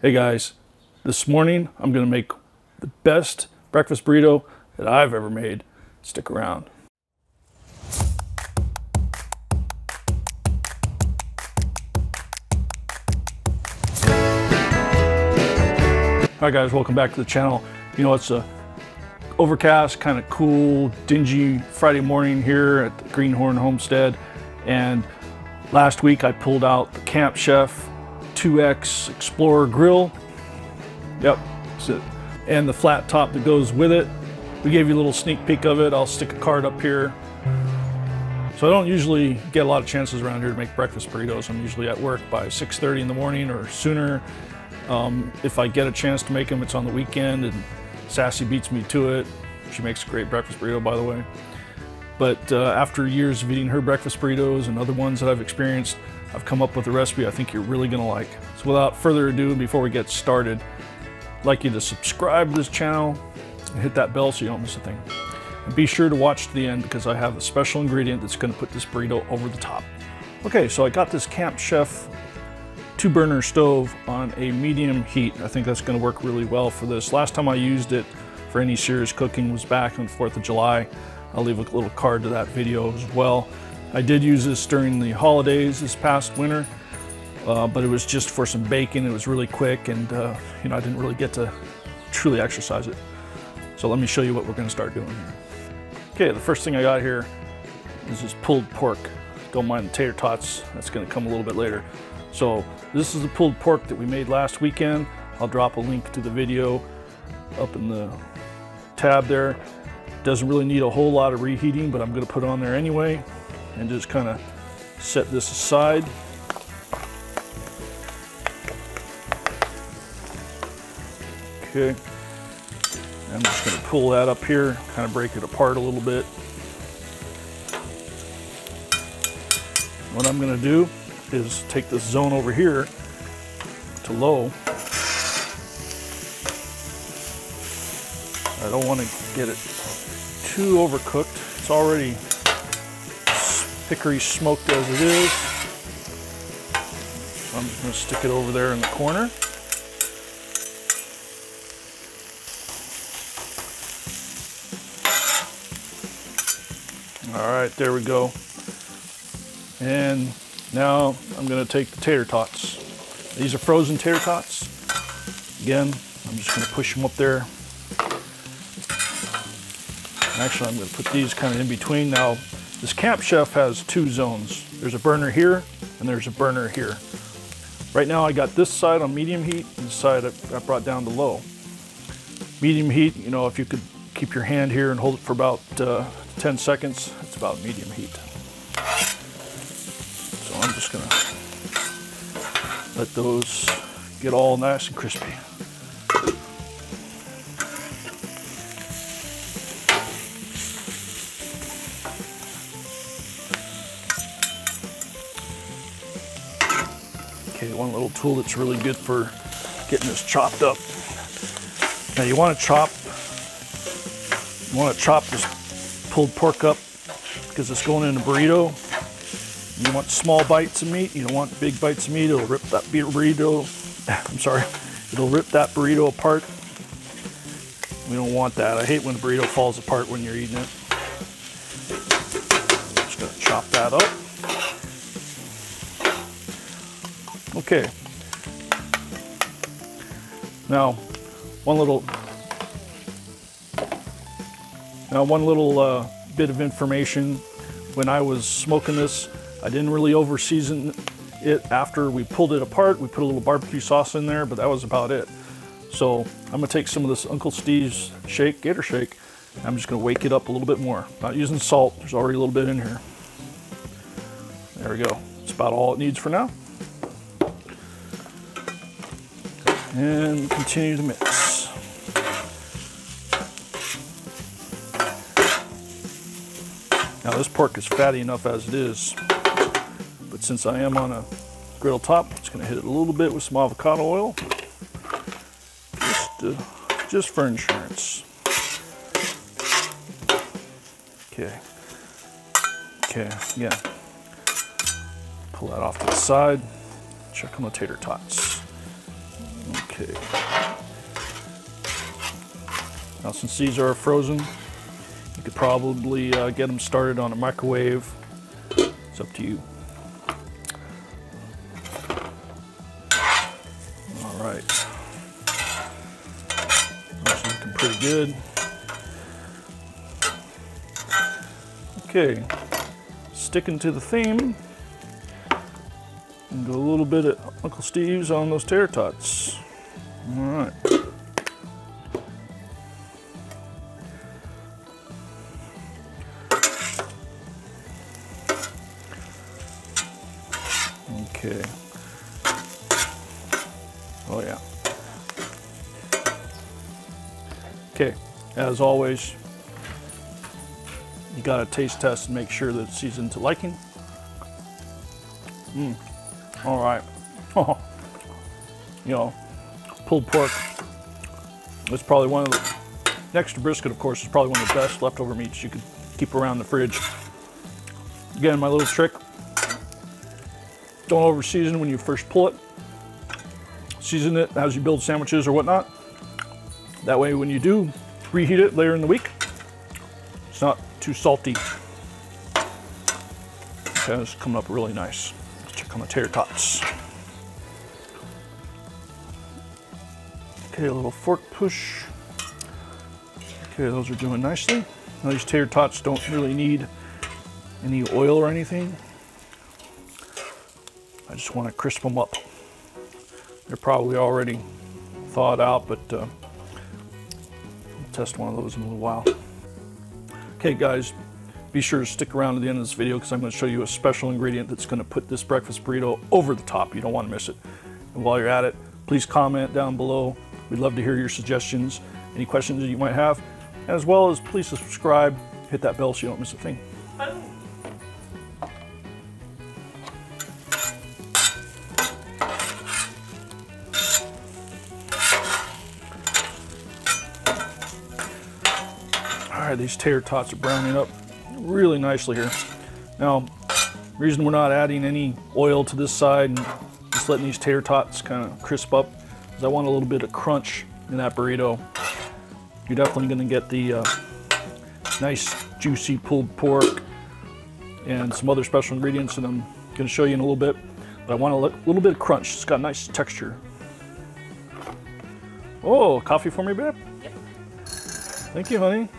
Hey guys, this morning I'm gonna make the best breakfast burrito that I've ever made. Stick around. All right guys, welcome back to the channel. You know, it's a overcast, kind of cool, dingy Friday morning here at the Greenhorn Homestead. And last week I pulled out the Camp Chef 2X Explorer grill. Yep, that's it. And the flat top that goes with it. We gave you a little sneak peek of it. I'll stick a card up here. So I don't usually get a lot of chances around here to make breakfast burritos. I'm usually at work by 6.30 in the morning or sooner. Um, if I get a chance to make them, it's on the weekend and Sassy beats me to it. She makes a great breakfast burrito, by the way. But uh, after years of eating her breakfast burritos and other ones that I've experienced, I've come up with a recipe I think you're really gonna like. So without further ado, before we get started, I'd like you to subscribe to this channel and hit that bell so you don't miss a thing. And be sure to watch to the end because I have a special ingredient that's gonna put this burrito over the top. Okay, so I got this Camp Chef two burner stove on a medium heat. I think that's gonna work really well for this. Last time I used it for any serious cooking was back on 4th of July. I'll leave a little card to that video as well. I did use this during the holidays this past winter, uh, but it was just for some baking. It was really quick and uh, you know, I didn't really get to truly exercise it. So let me show you what we're gonna start doing here. Okay, the first thing I got here is this pulled pork. Don't mind the tater tots, that's gonna come a little bit later. So this is the pulled pork that we made last weekend. I'll drop a link to the video up in the tab there. Doesn't really need a whole lot of reheating, but I'm gonna put it on there anyway and just kind of set this aside. Okay, I'm just gonna pull that up here, kind of break it apart a little bit. What I'm gonna do is take this zone over here to low. I don't want to get it too overcooked. It's already hickory smoked as it is. I'm just going to stick it over there in the corner. All right, there we go. And now I'm going to take the tater tots. These are frozen tater tots. Again, I'm just going to push them up there. Actually, I'm going to put these kind of in between. Now, this Camp Chef has two zones. There's a burner here and there's a burner here. Right now I got this side on medium heat and this side I brought down to low. Medium heat, you know, if you could keep your hand here and hold it for about uh, 10 seconds, it's about medium heat. So I'm just gonna let those get all nice and crispy. Okay, one little tool that's really good for getting this chopped up. Now you want to chop, you want to chop this pulled pork up because it's going in a burrito you want small bites of meat. You don't want big bites of meat. It'll rip that burrito. I'm sorry. It'll rip that burrito apart. We don't want that. I hate when a burrito falls apart when you're eating it. Just gonna chop that up. Okay. Now, one little, now one little uh, bit of information. When I was smoking this, I didn't really over season it after we pulled it apart. We put a little barbecue sauce in there, but that was about it. So I'm gonna take some of this Uncle Steve's shake, Gator Shake, I'm just gonna wake it up a little bit more. Not using salt, there's already a little bit in here. There we go. That's about all it needs for now. And continue to mix. Now this pork is fatty enough as it is. But since I am on a griddle top, I'm just gonna hit it a little bit with some avocado oil. Just, uh, just for insurance. Okay. Okay, yeah. Pull that off to the side. Check on the tater tots. Okay. Okay. Now since these are frozen, you could probably uh, get them started on a microwave. It's up to you. All right. That's looking pretty good. Okay, sticking to the theme, and do a little bit of Uncle Steve's on those tater tots. All right. Okay. Oh yeah. Okay, as always, you gotta taste test and make sure that it's seasoned to liking. Mm. All right. Oh. You know, pulled pork. It's probably one of the, next to brisket, of course, is probably one of the best leftover meats you could keep around the fridge. Again, my little trick, don't over season when you first pull it. Season it as you build sandwiches or whatnot. That way when you do reheat it later in the week, it's not too salty. Okay, it's coming up really nice. Let's check on the tater tots. Okay, a little fork push. Okay, those are doing nicely. Now these tater tots don't really need any oil or anything. I just want to crisp them up. They're probably already thawed out, but uh, I'll test one of those in a little while. Okay guys, be sure to stick around to the end of this video because I'm going to show you a special ingredient that's going to put this breakfast burrito over the top. You don't want to miss it. And while you're at it, please comment down below. We'd love to hear your suggestions, any questions that you might have, as well as please subscribe, hit that bell so you don't miss a thing. All right, these tater tots are browning up really nicely here. Now, reason we're not adding any oil to this side and just letting these tater tots kind of crisp up is I want a little bit of crunch in that burrito. You're definitely going to get the uh, nice juicy pulled pork and some other special ingredients that I'm going to show you in a little bit. But I want a little bit of crunch. It's got nice texture. Oh, coffee for me, babe? Yep. Thank you, honey.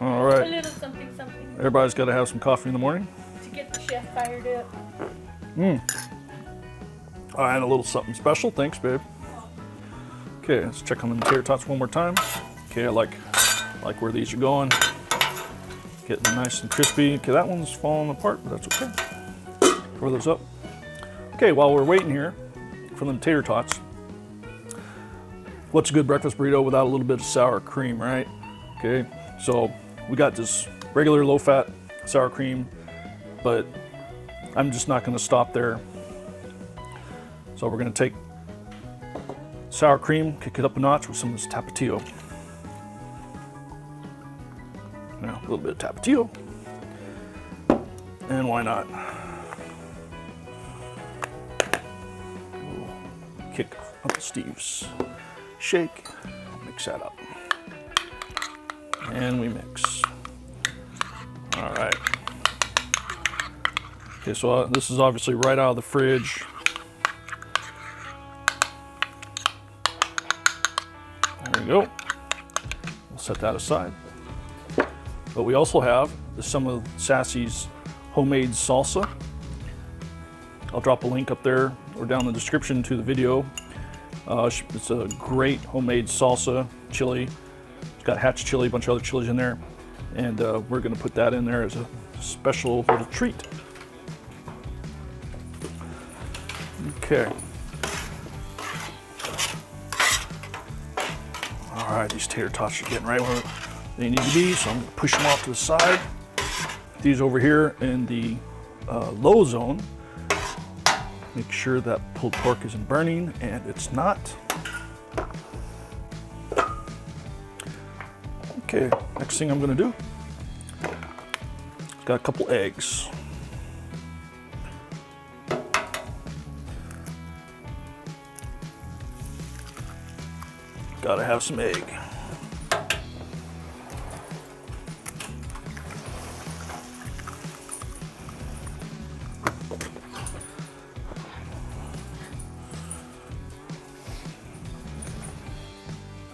You're welcome, sweetie. All A right. little something, something Everybody's got to have some coffee in the morning. to get the chef fired up. Hmm. Oh, and a little something special. Thanks, babe. Okay, let's check on the tater tots one more time. Okay, I like like where these are going. Getting nice and crispy. Okay, that one's falling apart, but that's okay. Throw those up. Okay, while we're waiting here for the tater tots, what's a good breakfast burrito without a little bit of sour cream, right? Okay, so we got this regular low-fat sour cream, but I'm just not going to stop there. So we're gonna take sour cream, kick it up a notch with some of this Tapatio. Now, a little bit of Tapatio. And why not? Kick Uncle Steve's. Shake, mix that up. And we mix. All right. Okay, so uh, this is obviously right out of the fridge. There we go. We'll set that aside. But we also have some of Sassy's homemade salsa. I'll drop a link up there or down in the description to the video. Uh, it's a great homemade salsa chili. It's got hatch chili, a bunch of other chilies in there. And uh, we're gonna put that in there as a special little treat. Okay. All right, these tater tots are getting right where they need to be, so I'm gonna push them off to the side. These over here in the uh, low zone. Make sure that pulled pork isn't burning, and it's not. Okay, next thing I'm gonna do, got a couple eggs. Gotta have some egg.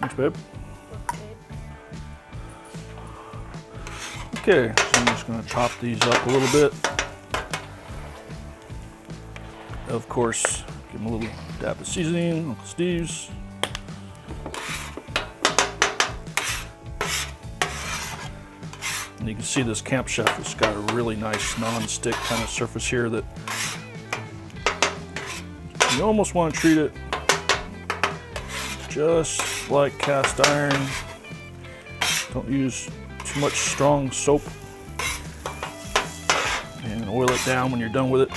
Thanks, babe. Okay. So I'm just gonna chop these up a little bit. Of course, give them a little dab of seasoning, Uncle Steve's. And you can see this Camp Chef has got a really nice non-stick kind of surface here that you almost want to treat it just like cast iron. Don't use much strong soap. And oil it down when you're done with it.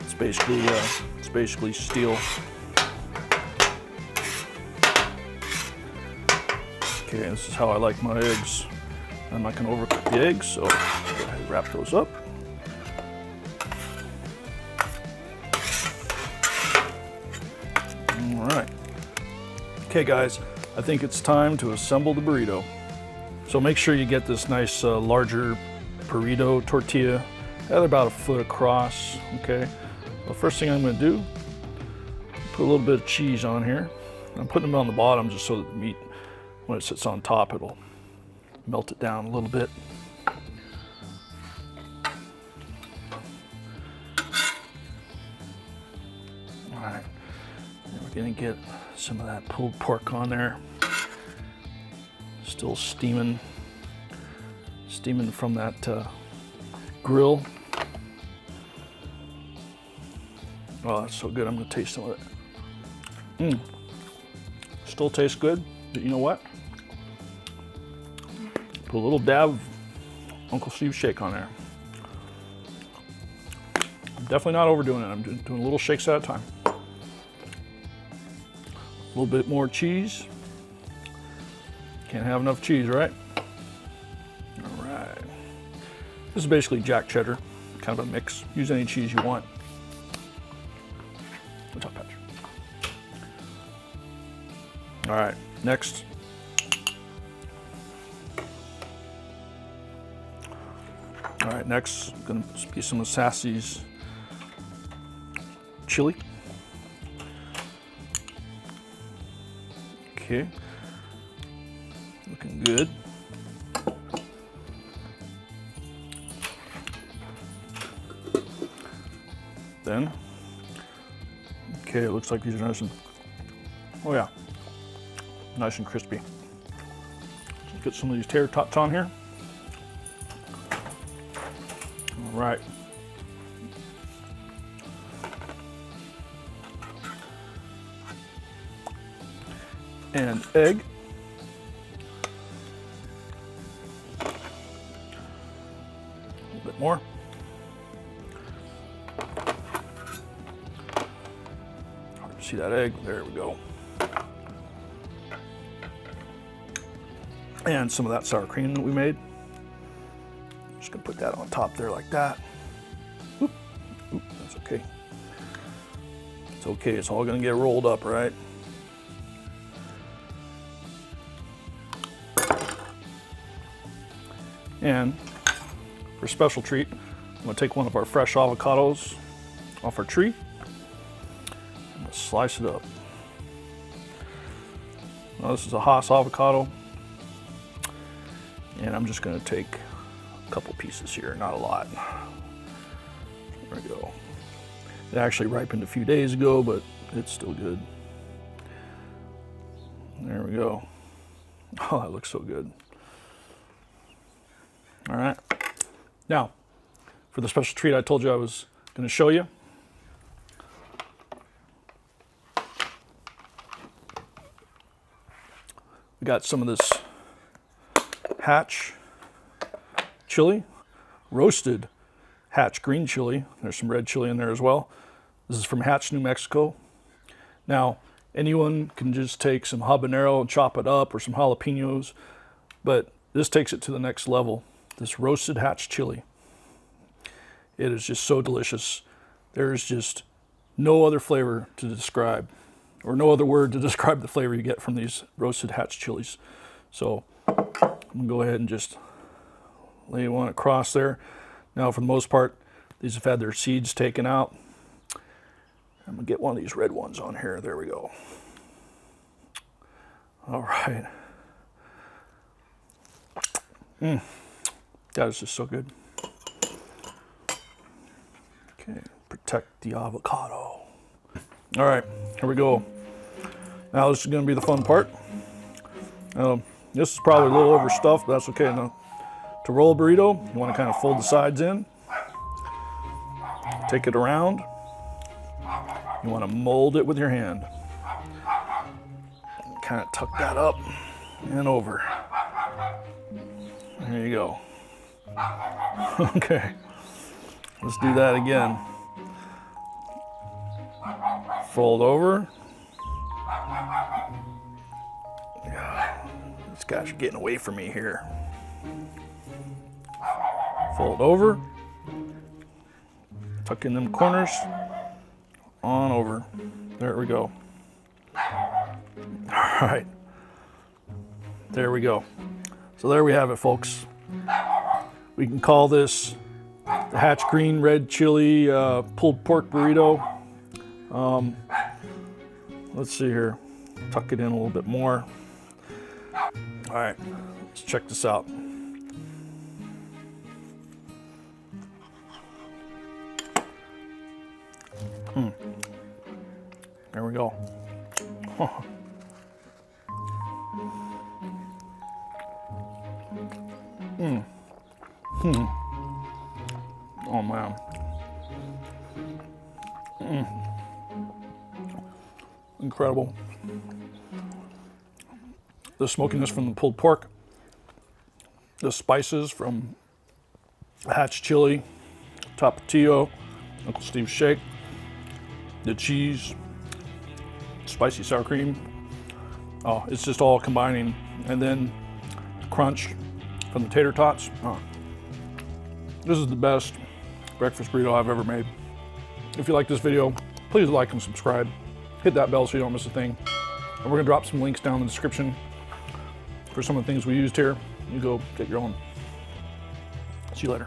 It's basically uh, it's basically steel. Okay, this is how I like my eggs. I'm not to overcook the eggs, so wrap those up. All right. Okay, guys, I think it's time to assemble the burrito. So make sure you get this nice uh, larger burrito tortilla, at about a foot across, okay? The first thing I'm gonna do, put a little bit of cheese on here. I'm putting them on the bottom just so that the meat, when it sits on top, it'll melt it down a little bit. All right, and we're gonna get some of that pulled pork on there. Still steaming, steaming from that uh, grill. Oh, that's so good. I'm gonna taste some of it. Mmm. Still tastes good, but you know what? Put a little dab of Uncle Steve shake on there. I'm definitely not overdoing it. I'm doing little shakes at a time. A little bit more cheese. Can't have enough cheese, right? All right. This is basically jack cheddar, kind of a mix. Use any cheese you want. What's up, Patrick? All right, next. All right, next, gonna be some of Sassy's chili. Okay, looking good. Then, okay, it looks like these are nice and, oh yeah, nice and crispy. Let's get some of these tater tots on here. All right. And egg. More. Hard to see that egg. There we go. And some of that sour cream that we made. Just gonna put that on top there like that. Oop, oop, that's okay. It's okay, it's all gonna get rolled up, right? And for special treat, I'm gonna take one of our fresh avocados off our tree. Gonna slice it up. Now this is a Hass avocado. And I'm just gonna take a couple pieces here, not a lot. There we go. It actually ripened a few days ago, but it's still good. There we go. Oh, that looks so good. All right. Now, for the special treat I told you I was going to show you. We got some of this Hatch chili, roasted Hatch green chili. There's some red chili in there as well. This is from Hatch, New Mexico. Now, anyone can just take some habanero and chop it up or some jalapenos, but this takes it to the next level. This roasted Hatch chili. It is just so delicious. There's just no other flavor to describe. or no other word to describe the flavor you get from these roasted hatch chilies. So I'm gonna go ahead and just lay one across there. Now, for the most part, these have had their seeds taken out. I'm gonna get one of these red ones on here. There we go. All right. Mmm. That is just so good. Okay, protect the avocado. All right, here we go. Now this is gonna be the fun part. Um, this is probably a little overstuffed, but that's okay. Now, to roll a burrito, you wanna kind of fold the sides in, take it around. You wanna mold it with your hand. Kind of tuck that up and over. There you go. okay. Let's do that again. Fold over. These guys are getting away from me here. Fold over. Tuck in them corners. On over. There we go. All right. There we go. So there we have it, folks. We can call this Hatch Green Red Chili uh, Pulled Pork Burrito. Um, let's see here. Tuck it in a little bit more. All right, let's check this out. Hmm. There we go. Hmm. Hmm. Oh man. Mm. Incredible. The smokiness from the pulled pork, the spices from hatch chili, tapatio, Uncle Steve's shake, the cheese, spicy sour cream. Oh, it's just all combining. And then crunch from the tater tots. Oh. This is the best breakfast burrito I've ever made. If you like this video, please like and subscribe. Hit that bell so you don't miss a thing. And we're gonna drop some links down in the description for some of the things we used here. You go get your own. See you later.